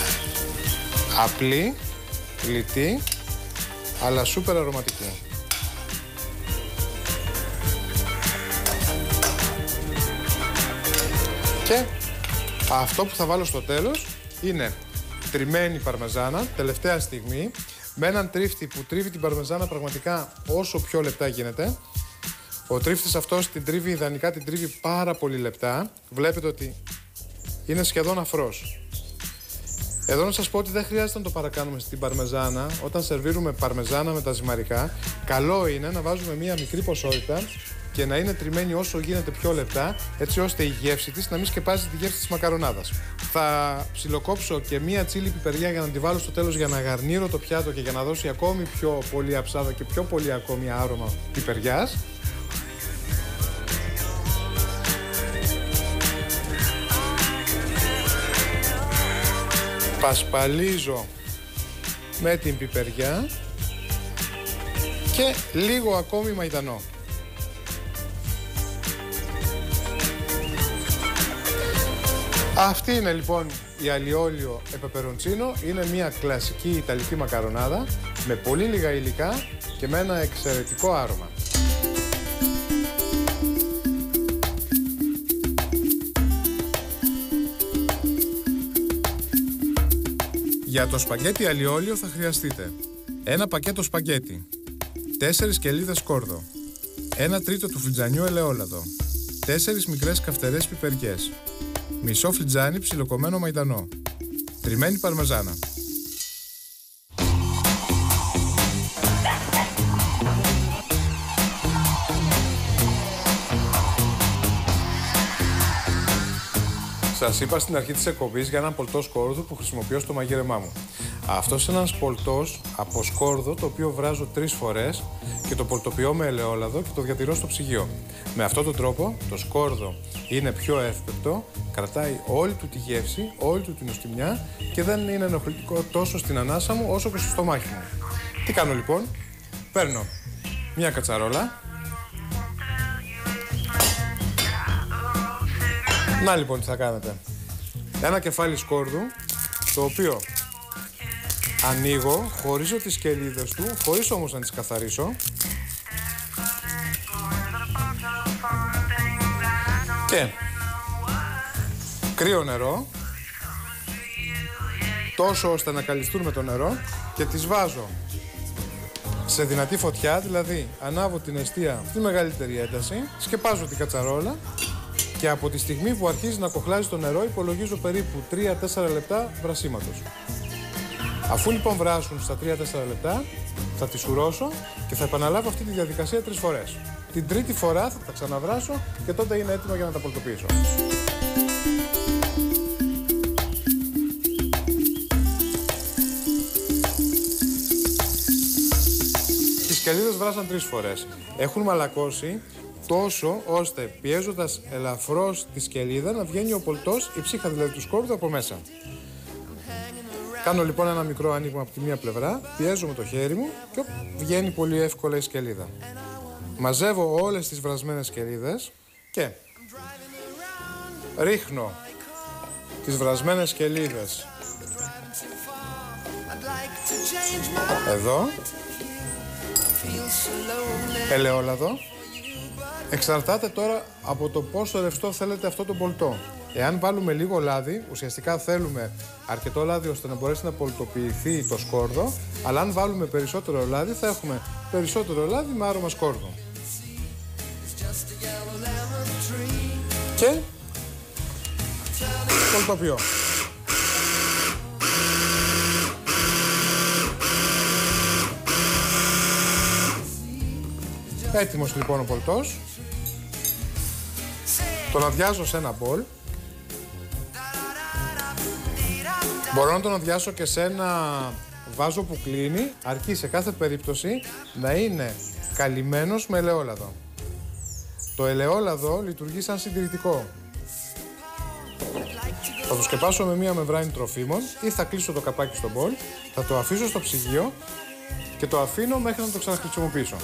Απλή, λιτή, αλλά σούπερ αρωματική. Και αυτό που θα βάλω στο τέλος είναι τριμμένη παρμεζάνα, τελευταία στιγμή, με έναν τρίφτη που τρίβει την παρμεζάνα πραγματικά όσο πιο λεπτά γίνεται. Ο τρίφτης αυτός την τρίβει, ιδανικά την τρίβει πάρα πολύ λεπτά. Βλέπετε ότι είναι σχεδόν αφρός. Εδώ να σας πω ότι δεν χρειάζεται να το παρακάνουμε στην παρμεζάνα. Όταν σερβίρουμε παρμεζάνα με τα ζυμαρικά, καλό είναι να βάζουμε μία μικρή ποσότητα και να είναι τριμμένη όσο γίνεται πιο λεπτά, έτσι ώστε η γεύση της να μην σκεπάζει τη γεύση της μακαρονάδας. Θα ψιλοκόψω και μία τσίλι πιπεριά για να τη βάλω στο τέλος για να γαρνίρω το πιάτο και για να δώσει ακόμη πιο πολύ αψάδα και πιο πολύ ακόμη άρωμα πιπεριάς. Πασπαλίζω με την πιπεριά και λίγο ακόμη μαϊντανό. Αυτή είναι λοιπόν η αλιόλιο επεπερουντσίνο. Είναι μια κλασική ιταλική μακαρονάδα με πολύ λίγα υλικά και με ένα εξαιρετικό άρωμα. Για το σπαγκέτι αλιόλιο θα χρειαστείτε ένα πακέτο σπαγκέτι, 4 κελίδες σκόρδο, ένα τρίτο του φλιτζανιού ελαιόλαδο, 4 μικρές καυτερές πιπεριές, μισό φλιτζάνι ψιλοκομμένο μαϊντανό, τριμμένη παρμεζάνα. Σας είπα στην αρχή της εκπομπής για έναν πολτό σκόρδο που χρησιμοποιώ στο μαγείρεμά μου. Αυτός είναι ένας πολτός από σκόρδο το οποίο βράζω τρεις φορές και το πολτοποιώ με ελαιόλαδο και το διατηρώ στο ψυγείο. Με αυτόν τον τρόπο το σκόρδο είναι πιο εύπεπτο, κρατάει όλη του τη γεύση, όλη του την οστιμιά και δεν είναι ενοχλητικό τόσο στην ανάσα μου όσο και στο στομάχι μου. Τι κάνω λοιπόν, παίρνω μια κατσαρόλα, Να λοιπόν τι θα κάνετε. Ένα κεφάλι σκόρδου, το οποίο ανοίγω, χωρίζω τις κελίδες του, χωρίς όμως να τις καθαρίσω. Και κρύο νερό, τόσο ώστε να καλυστούν με το νερό και τις βάζω σε δυνατή φωτιά, δηλαδή ανάβω την αιστεία στη μεγαλύτερη ένταση, σκεπάζω την κατσαρόλα και από τη στιγμή που αρχίζει να κοχλάζει το νερό υπολογίζω περίπου 3-4 λεπτά βρασίματος. Αφού λοιπόν βράσουν στα 3-4 λεπτά θα τη σουρώσω και θα επαναλάβω αυτή τη διαδικασία τρεις φορές. Την τρίτη φορά θα τα ξαναβράσω και τότε είναι έτοιμο για να τα πολτοποιήσω. Τις σκελίδες βράσαν τρεις φορές. Έχουν μαλακώσει τόσο ώστε πιέζοντας ελαφρώς τη σκελίδα να βγαίνει ο πολτός, η ψύχα δηλαδή του σκόρδου από μέσα. Κάνω λοιπόν ένα μικρό άνοιγμα από τη μία πλευρά, πιέζω με το χέρι μου και βγαίνει πολύ εύκολα η σκελίδα. Μαζεύω όλες τις βρασμένες σκελίδες και ρίχνω τις βρασμένες σκελίδες εδώ ελαιόλαδο Εξαρτάται τώρα από το πόσο ρευστό θέλετε αυτό το πολτό. Εάν βάλουμε λίγο λάδι, ουσιαστικά θέλουμε αρκετό λάδι ώστε να μπορέσει να πολτοποιηθεί το σκόρδο, αλλά αν βάλουμε περισσότερο λάδι θα έχουμε περισσότερο λάδι με άρωμα σκόρδο. Και πολτοποιώ. Έτοιμος λοιπόν ο πολτός. Τον αδειάζω σε ένα μπολ. Μπορώ να τον αδειάσω και σε ένα βάζο που κλείνει, αρκεί σε κάθε περίπτωση να είναι καλυμμένος με ελαιόλαδο. Το ελαιόλαδο λειτουργεί σαν συντηρητικό. Θα το σκεπάσω με μία μεμβράνη τροφίμων ή θα κλείσω το καπάκι στο μπολ, θα το αφήσω στο ψυγείο και το αφήνω μέχρι να το ξαναχρησιμοποιήσω.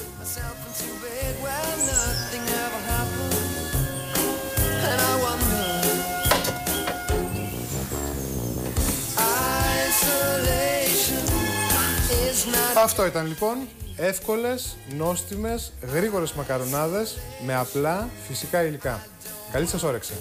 Αυτό ήταν λοιπόν εύκολες, νόστιμες, γρήγορες μακαρονάδες με απλά φυσικά υλικά. Καλή σας όρεξη.